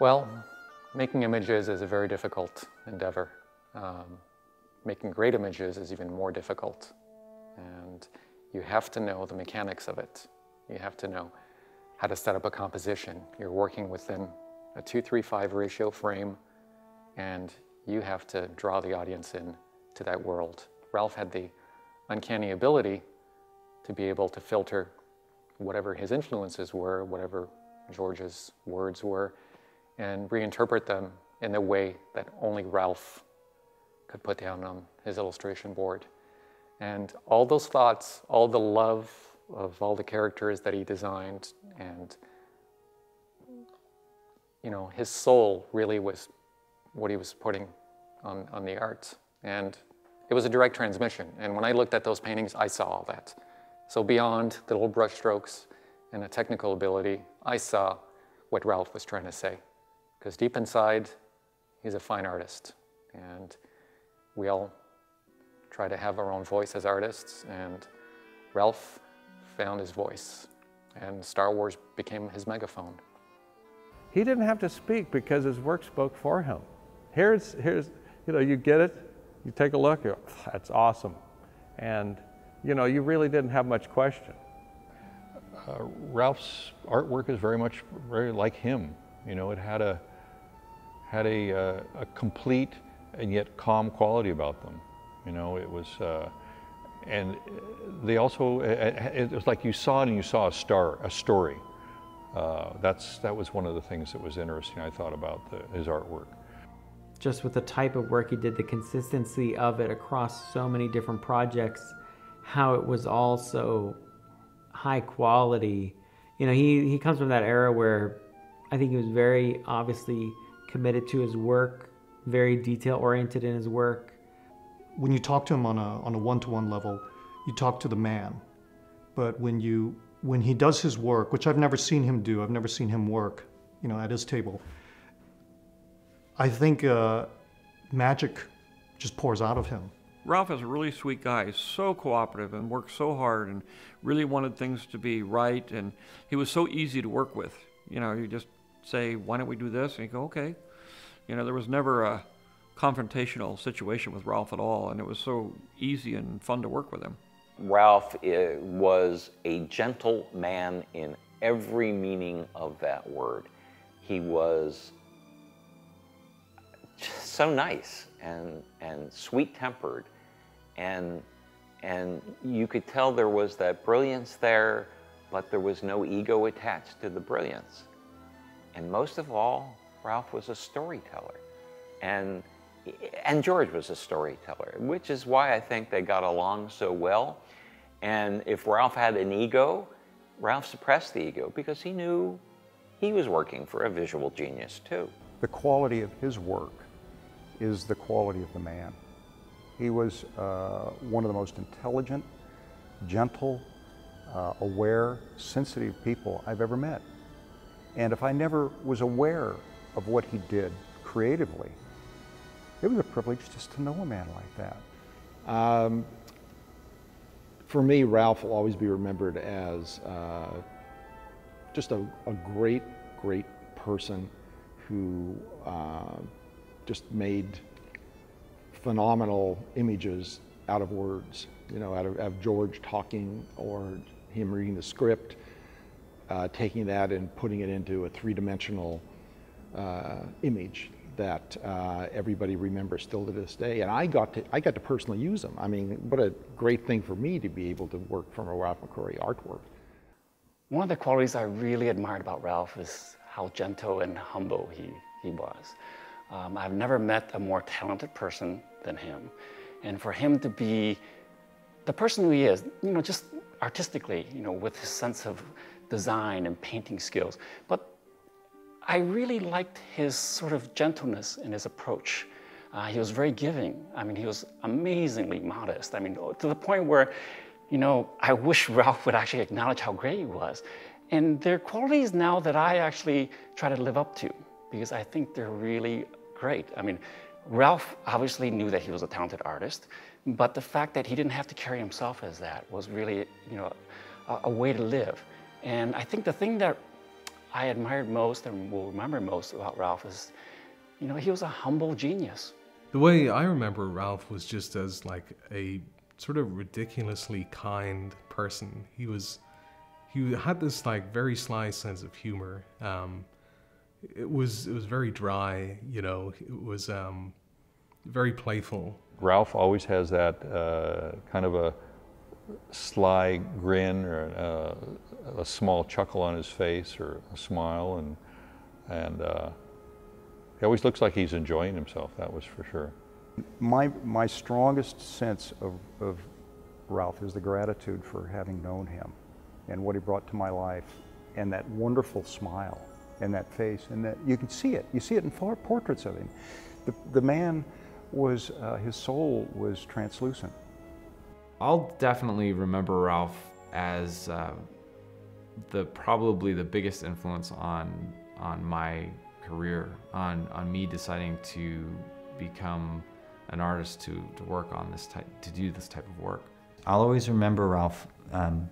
Well, making images is a very difficult endeavor. Um, making great images is even more difficult. And you have to know the mechanics of it. You have to know how to set up a composition. You're working within a 235 ratio frame, and you have to draw the audience in to that world. Ralph had the uncanny ability to be able to filter whatever his influences were, whatever George's words were, and reinterpret them in a way that only Ralph could put down on his illustration board. And all those thoughts, all the love of all the characters that he designed, and you know, his soul really was what he was putting on, on the art. And it was a direct transmission. And when I looked at those paintings, I saw all that. So beyond the little brush strokes and the technical ability, I saw what Ralph was trying to say. Because deep inside, he's a fine artist. And we all try to have our own voice as artists. And Ralph found his voice. And Star Wars became his megaphone. He didn't have to speak because his work spoke for him. Here's, here's you know, you get it, you take a look, you go, that's awesome. And, you know, you really didn't have much question. Uh, Ralph's artwork is very much very like him. You know, it had a, had a, uh, a complete and yet calm quality about them. You know, it was, uh, and they also, it was like you saw it and you saw a star, a story. Uh, that's, that was one of the things that was interesting, I thought, about the, his artwork. Just with the type of work he did, the consistency of it across so many different projects, how it was all so high quality. You know, he, he comes from that era where I think he was very obviously committed to his work, very detail oriented in his work. When you talk to him on a, on a one-to-one level, you talk to the man. But when you when he does his work, which I've never seen him do, I've never seen him work, you know, at his table. I think uh, magic just pours out of him. Ralph is a really sweet guy. He's so cooperative and worked so hard and really wanted things to be right. And he was so easy to work with. You know, you just say, why don't we do this? And you go, okay. You know, there was never a confrontational situation with Ralph at all. And it was so easy and fun to work with him. Ralph eh, was a gentle man in every meaning of that word. He was so nice and, and sweet-tempered and, and you could tell there was that brilliance there, but there was no ego attached to the brilliance. And most of all, Ralph was a storyteller. And, and George was a storyteller, which is why I think they got along so well. And if Ralph had an ego, Ralph suppressed the ego because he knew he was working for a visual genius too. The quality of his work is the quality of the man. He was uh, one of the most intelligent, gentle, uh, aware, sensitive people I've ever met. And if I never was aware of what he did creatively, it was a privilege just to know a man like that. Um, for me, Ralph will always be remembered as uh, just a, a, great, great person who uh, just made phenomenal images out of words, you know, out of, out of George talking or him reading the script, uh, taking that and putting it into a three-dimensional uh, image that uh, everybody remembers still to this day. And I got to, I got to personally use them. I mean, what a great thing for me to be able to work from a Ralph McQuarrie artwork. One of the qualities I really admired about Ralph is how gentle and humble he, he was. Um, I've never met a more talented person than him. And for him to be the person who he is, you know, just artistically, you know, with his sense of design and painting skills, but I really liked his sort of gentleness in his approach. Uh, he was very giving. I mean, he was amazingly modest. I mean, to the point where, you know, I wish Ralph would actually acknowledge how great he was. And they're qualities now that I actually try to live up to because I think they're really great. I mean, Ralph obviously knew that he was a talented artist, but the fact that he didn't have to carry himself as that was really, you know, a, a way to live. And I think the thing that I admired most and will remember most about Ralph is, you know, he was a humble genius. The way I remember Ralph was just as like a sort of ridiculously kind person. He was, he had this like very sly sense of humor. Um, it was it was very dry, you know. It was um, very playful. Ralph always has that uh, kind of a sly grin or uh, a small chuckle on his face or a smile, and and uh, he always looks like he's enjoying himself. That was for sure. My my strongest sense of, of Ralph is the gratitude for having known him, and what he brought to my life, and that wonderful smile and that face, and that you can see it. You see it in far portraits of him. The the man was uh, his soul was translucent. I'll definitely remember Ralph as uh, the probably the biggest influence on on my career, on on me deciding to become an artist to to work on this type to do this type of work. I'll always remember Ralph um,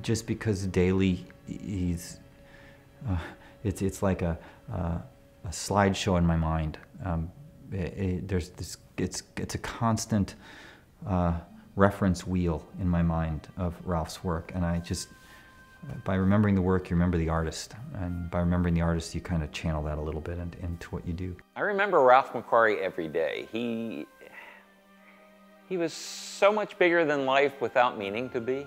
just because daily he's uh, it's it's like a uh, a slideshow in my mind. Um, it, it, there's this it's it's a constant uh, reference wheel in my mind of Ralph's work, and I just by remembering the work, you remember the artist, and by remembering the artist, you kind of channel that a little bit into, into what you do. I remember Ralph McQuarrie every day. He he was so much bigger than life without meaning to be.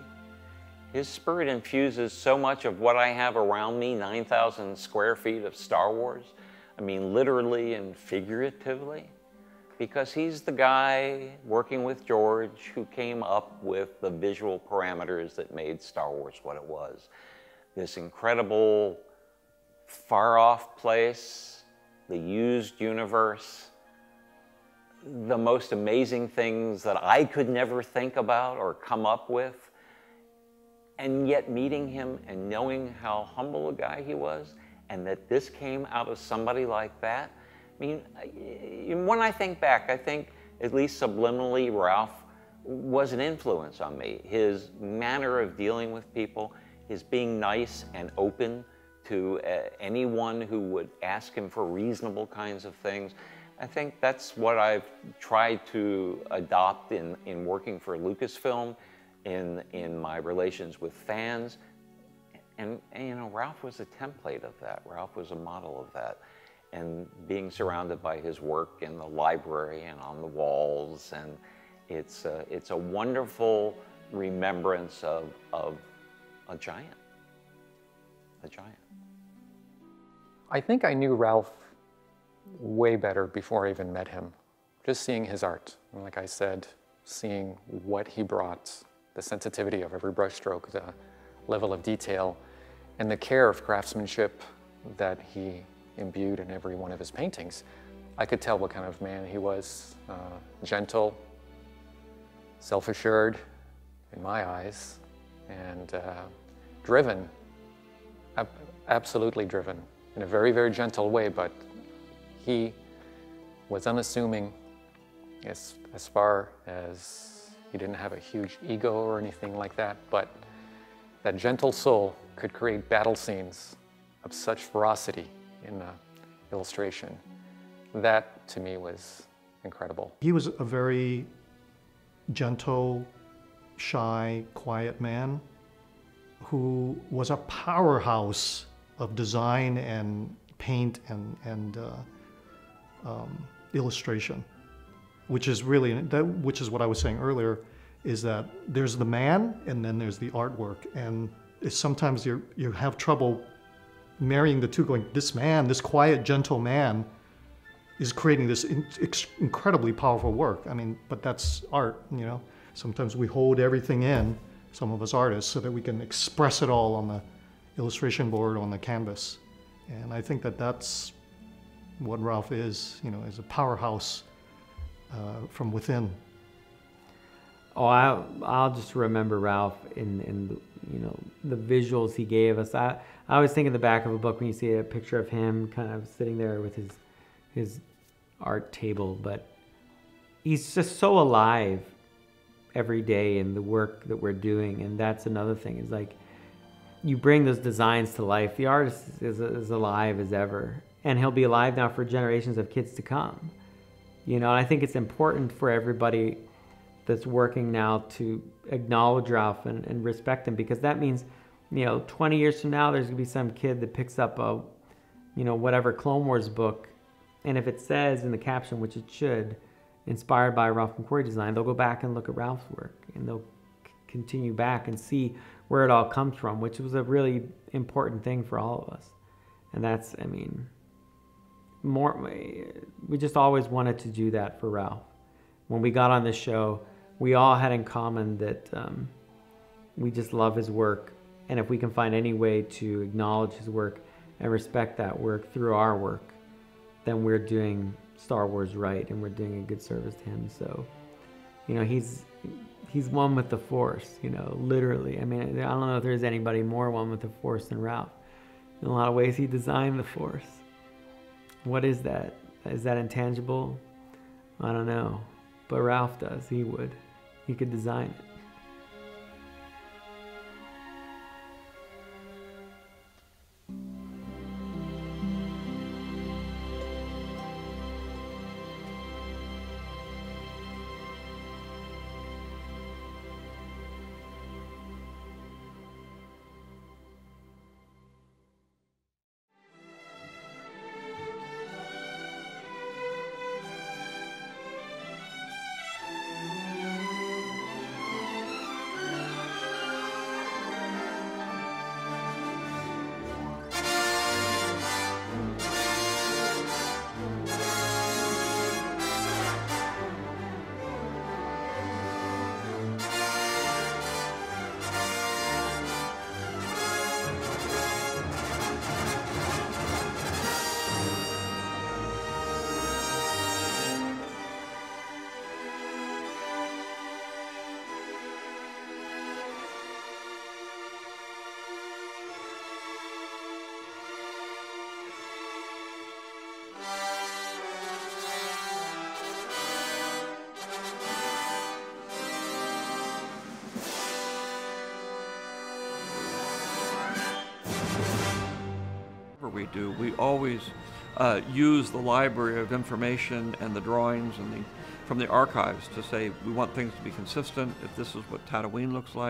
His spirit infuses so much of what I have around me 9,000 square feet of Star Wars. I mean, literally and figuratively because he's the guy working with George who came up with the visual parameters that made Star Wars what it was. This incredible, far off place, the used universe, the most amazing things that I could never think about or come up with. And yet, meeting him and knowing how humble a guy he was, and that this came out of somebody like that mean, when I think back, I think at least subliminally Ralph was an influence on me. His manner of dealing with people, his being nice and open to uh, anyone who would ask him for reasonable kinds of things. I think that's what I've tried to adopt in, in working for Lucasfilm, in, in my relations with fans. And, and, you know, Ralph was a template of that. Ralph was a model of that and being surrounded by his work in the library and on the walls. And it's a, it's a wonderful remembrance of, of a giant, a giant. I think I knew Ralph way better before I even met him. Just seeing his art, and like I said, seeing what he brought, the sensitivity of every brushstroke, the level of detail, and the care of craftsmanship that he imbued in every one of his paintings. I could tell what kind of man he was. Uh, gentle, self-assured in my eyes, and uh, driven, ab absolutely driven in a very, very gentle way, but he was unassuming as, as far as he didn't have a huge ego or anything like that, but that gentle soul could create battle scenes of such ferocity in the illustration. That to me was incredible. He was a very gentle, shy, quiet man who was a powerhouse of design and paint and, and uh, um, illustration, which is really, that, which is what I was saying earlier, is that there's the man and then there's the artwork. And sometimes you you have trouble marrying the two, going, this man, this quiet, gentle man, is creating this in, incredibly powerful work. I mean, but that's art, you know. Sometimes we hold everything in, some of us artists, so that we can express it all on the illustration board, on the canvas. And I think that that's what Ralph is, you know, is a powerhouse uh, from within. Oh, I, I'll just remember Ralph in, in you know the visuals he gave us. I I always think in the back of a book when you see a picture of him kind of sitting there with his his art table, but he's just so alive every day in the work that we're doing, and that's another thing. Is like you bring those designs to life. The artist is, is alive as ever, and he'll be alive now for generations of kids to come. You know, I think it's important for everybody that's working now to acknowledge Ralph and, and respect him because that means, you know, 20 years from now, there's gonna be some kid that picks up a, you know, whatever Clone Wars book, and if it says in the caption, which it should, inspired by Ralph McQuarrie design, they'll go back and look at Ralph's work and they'll c- continue back and see where it all comes from, which was a really important thing for all of us. And that's, I mean, more, we just always wanted to do that for Ralph. When we got on this show, we all had in common that um, we just love his work. And if we can find any way to acknowledge his work and respect that work through our work, then we're doing Star Wars right and we're doing a good service to him. So, you know, he's he's one with the Force, you know, literally. I mean, I don't know if there's anybody more one with the Force than Ralph. In a lot of ways, he designed the Force. What is that? Is that intangible? I don't know. But Ralph does. He would. He could design it. Do, we always uh, use the library of information and the drawings and the from the archives to say we want things to be consistent. If this is what Tatooine looks like.